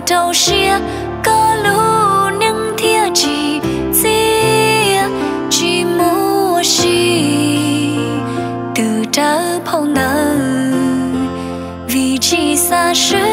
trâu xia có lũ nâng thia chỉ xia chỉ mua xi từ trở phong nở vì chỉ xa xưa